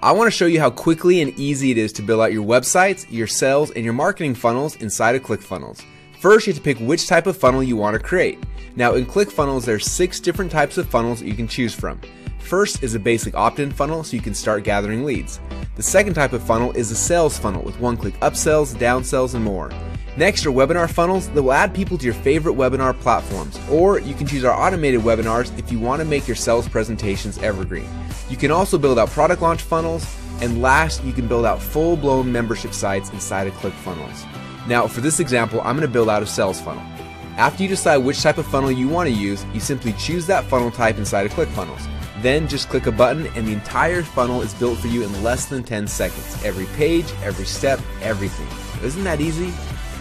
I want to show you how quickly and easy it is to build out your websites, your sales, and your marketing funnels inside of ClickFunnels. First, you have to pick which type of funnel you want to create. Now, in ClickFunnels, there's six different types of funnels that you can choose from. First is a basic opt-in funnel so you can start gathering leads. The second type of funnel is a sales funnel with one-click upsells, downsells, and more. Next are webinar funnels that will add people to your favorite webinar platforms, or you can choose our automated webinars if you want to make your sales presentations evergreen. You can also build out product launch funnels, and last, you can build out full-blown membership sites inside of ClickFunnels. Now, for this example, I'm going to build out a sales funnel. After you decide which type of funnel you want to use, you simply choose that funnel type inside of ClickFunnels. Then just click a button and the entire funnel is built for you in less than 10 seconds. Every page, every step, everything. Isn't that easy?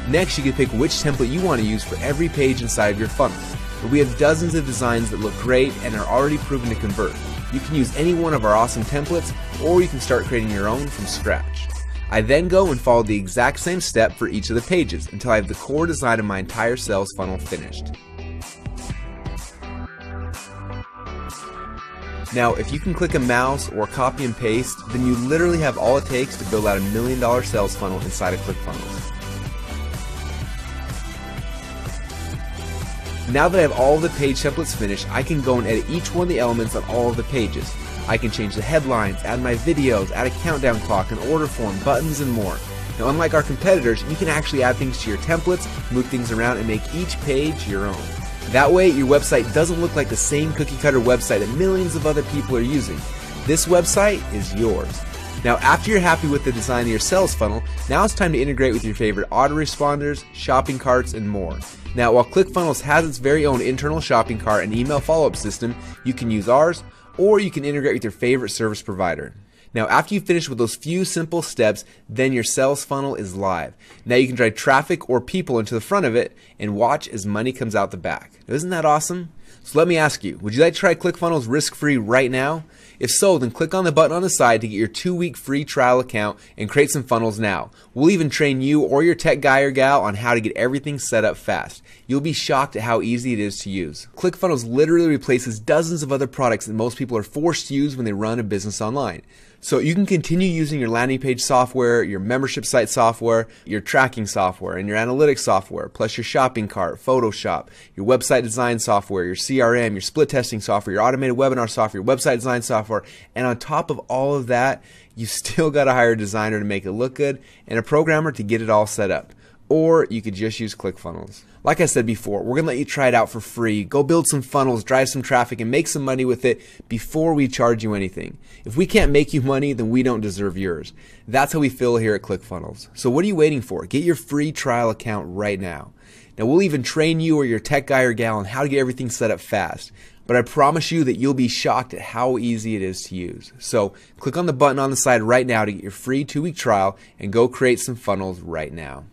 Next, you can pick which template you want to use for every page inside of your funnel. But we have dozens of designs that look great and are already proven to convert. You can use any one of our awesome templates, or you can start creating your own from scratch. I then go and follow the exact same step for each of the pages until I have the core design of my entire sales funnel finished. Now, if you can click a mouse or copy and paste, then you literally have all it takes to build out a million dollar sales funnel inside of ClickFunnels. Now that I have all the page templates finished, I can go and edit each one of the elements on all of the pages. I can change the headlines, add my videos, add a countdown clock, an order form, buttons, and more. Now, unlike our competitors, you can actually add things to your templates, move things around, and make each page your own. That way, your website doesn't look like the same cookie cutter website that millions of other people are using. This website is yours. Now, after you're happy with the design of your sales funnel, now it's time to integrate with your favorite autoresponders, shopping carts, and more. Now, while ClickFunnels has its very own internal shopping cart and email follow-up system, you can use ours, or you can integrate with your favorite service provider. Now, after you finish with those few simple steps, then your sales funnel is live. Now you can drive traffic or people into the front of it and watch as money comes out the back. Isn't that awesome? So let me ask you, would you like to try ClickFunnels risk-free right now? If so, then click on the button on the side to get your two-week free trial account and create some funnels now. We'll even train you or your tech guy or gal on how to get everything set up fast. You'll be shocked at how easy it is to use. ClickFunnels literally replaces dozens of other products that most people are forced to use when they run a business online. So you can continue using your landing page software, your membership site software, your tracking software, and your analytics software, plus your shopping cart, Photoshop, your website design software, your CRM, your split testing software, your automated webinar software, your website design software. And on top of all of that, you still got to hire a designer to make it look good and a programmer to get it all set up or you could just use ClickFunnels. Like I said before, we're to let you try it out for free. Go build some funnels, drive some traffic, and make some money with it before we charge you anything. If we can't make you money, then we don't deserve yours. That's how we feel here at ClickFunnels. So what are you waiting for? Get your free trial account right now. Now we'll even train you or your tech guy or gal on how to get everything set up fast. But I promise you that you'll be shocked at how easy it is to use. So click on the button on the side right now to get your free two week trial and go create some funnels right now.